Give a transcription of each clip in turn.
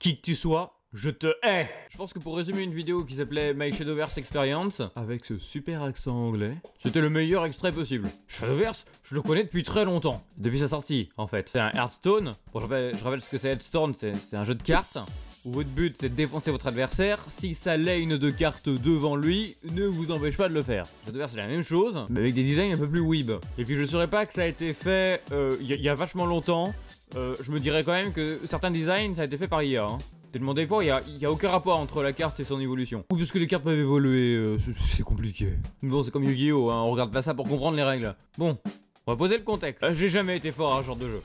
qui que tu sois, je te hais Je pense que pour résumer une vidéo qui s'appelait My Shadowverse Experience, avec ce super accent anglais, c'était le meilleur extrait possible. Shadowverse, je le connais depuis très longtemps. Depuis sa sortie, en fait. C'est un Hearthstone. Bon, je rappelle, ce que c'est Hearthstone, c'est un jeu de cartes votre but c'est de défoncer votre adversaire, si ça lane de cartes devant lui, ne vous empêche pas de le faire. Shadowverse c'est la même chose, mais avec des designs un peu plus weeb. Et puis je saurais pas que ça a été fait euh, il y, a vachement longtemps, euh, je me dirais quand même que certains designs ça a été fait par IA. Hein. T'es demandé fois, il y a, aucun rapport entre la carte et son évolution. Ou parce que les cartes peuvent évoluer, euh, c'est compliqué. Bon, c'est comme Yu-Gi-Oh! Hein, on regarde pas ça pour comprendre les règles. Bon, on va poser le contexte. J'ai jamais été fort à ce genre de jeu.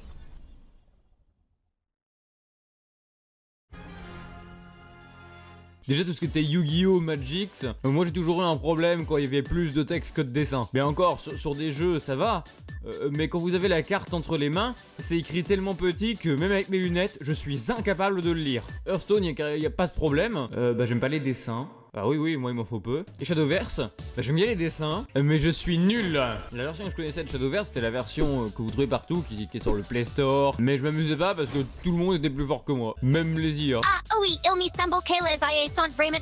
Déjà tout ce qui était Yu-Gi-Oh! Magix, euh, moi j'ai toujours eu un problème quand il y avait plus de texte que de dessin. Mais encore, sur, des jeux ça va, euh, mais quand vous avez la carte entre les mains, c'est écrit tellement petit que même avec mes lunettes, je suis incapable de le lire. Hearthstone, il n'y a, pas de problème, euh, bah j'aime pas les dessins. Ah oui, oui, moi il m'en faut peu. Et Shadowverse, bah, j'aime bien les dessins, mais je suis nul. La version que je connaissais de Shadowverse, c'était la version euh, que vous trouvez partout, qui, est sur le Play Store. Mais je m'amusais pas parce que tout le monde était plus fort que moi, même les IA. Ah oui, il me semble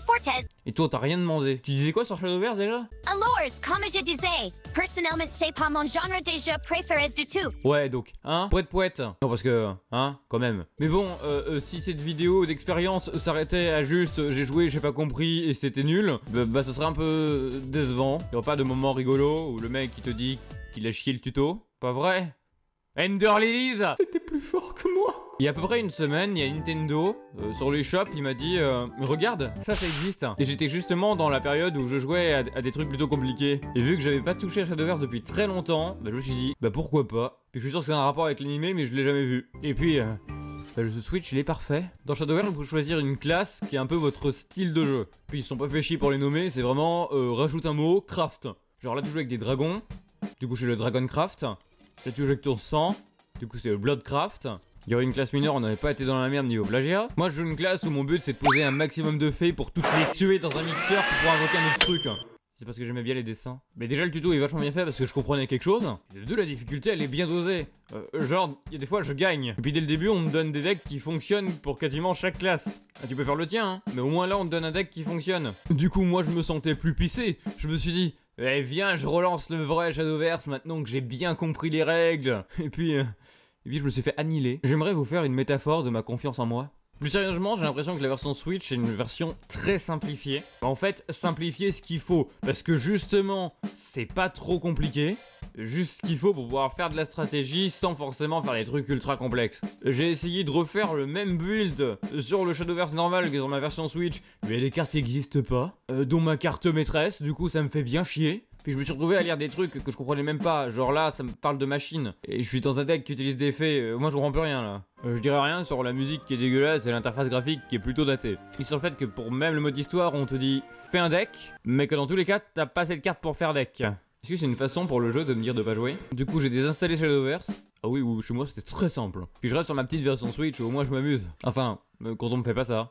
Fortes. Et toi, t'as rien demandé. Tu disais quoi sur Shadowverse déjà? Alors, comme je disais, personnellement, c'est pas mon genre de jeu préféré du tout. Ouais, donc, hein? Poète poète. Non, parce que, hein, quand même. Mais bon, euh, euh, si cette vidéo d'expérience s'arrêtait à juste j'ai joué, j'ai pas compris et c'était nul, bah, bah, ce serait un peu décevant. Il pas de moment rigolo où le mec qui te dit qu'il a chié le tuto. Pas vrai? Ender Lilies C'était plus fort que moi il y a à peu près une semaine, il y a Nintendo, euh, sur les shops, il m'a dit euh, Regarde, ça, ça existe !» Et j'étais justement dans la période où je jouais à, des trucs plutôt compliqués. Et vu que j'avais pas touché à Shadowverse depuis très longtemps, bah, je me suis dit Bah pourquoi pas? Puis je suis sûr que c'est un rapport avec l'animé, mais je l'ai jamais vu. Et puis... Euh, bah, le Switch il est parfait. Dans Shadowverse, vous pouvez choisir une classe qui est un peu votre style de jeu. Puis ils sont pas fait chier pour les nommer, c'est vraiment rajoute un mot, craft. Genre là tu joues avec des dragons, du coup c'est le Dragoncraft. Là tu joues avec ton sang, du coup c'est le Bloodcraft. Il y aurait une classe mineure, on n'avait pas été dans la merde niveau plagiat. Moi, je joue une classe où mon but c'est de poser un maximum de fées pour toutes les tuer dans un mixeur pour invoquer un autre truc. C'est parce que j'aimais bien les dessins. Mais déjà, le tuto est vachement bien fait parce que je comprenais quelque chose. Et de deux, la difficulté elle est bien dosée. Euh, genre, il y a des fois je gagne. Et puis dès le début, on me donne des decks qui fonctionnent pour quasiment chaque classe. Ah, tu peux faire le tien, hein. Mais au moins là, on te donne un deck qui fonctionne. Du coup, moi, je me sentais plus pissé. Je me suis dit, eh viens, je relance le vrai Shadowverse maintenant que j'ai bien compris les règles. Et puis, euh, et puis je me suis fait annihiler. J'aimerais vous faire une métaphore de ma confiance en moi. Plus sérieusement, j'ai l'impression que la version Switch est une version très simplifiée. En fait, simplifier ce qu'il faut, parce que justement, c'est pas trop compliqué. Juste ce qu'il faut pour pouvoir faire de la stratégie sans forcément faire des trucs ultra complexes. J'ai essayé de refaire le même build sur le Shadowverse normal que dans ma version Switch, mais les cartes n'existent pas, euh, dont ma carte maîtresse, du coup ça me fait bien chier. Puis je me suis retrouvé à lire des trucs que je comprenais même pas. Genre là, ça me parle de machine. Et je suis dans un deck qui utilise des faits. Euh, moi, je comprends plus rien là. Euh, je dirais rien sur la musique qui est dégueulasse et l'interface graphique qui est plutôt datée. Et sur le fait que pour même le mode histoire, on te dit fais un deck, mais que dans tous les cas, t'as pas cette carte pour faire deck. Est-ce que c'est une façon pour le jeu de me dire de pas jouer? Du coup, j'ai désinstallé Shadowverse. Ah oui, ou chez moi, c'était très simple. Puis je reste sur ma petite version Switch où au moins je m'amuse. Enfin, euh, quand on me fait pas ça.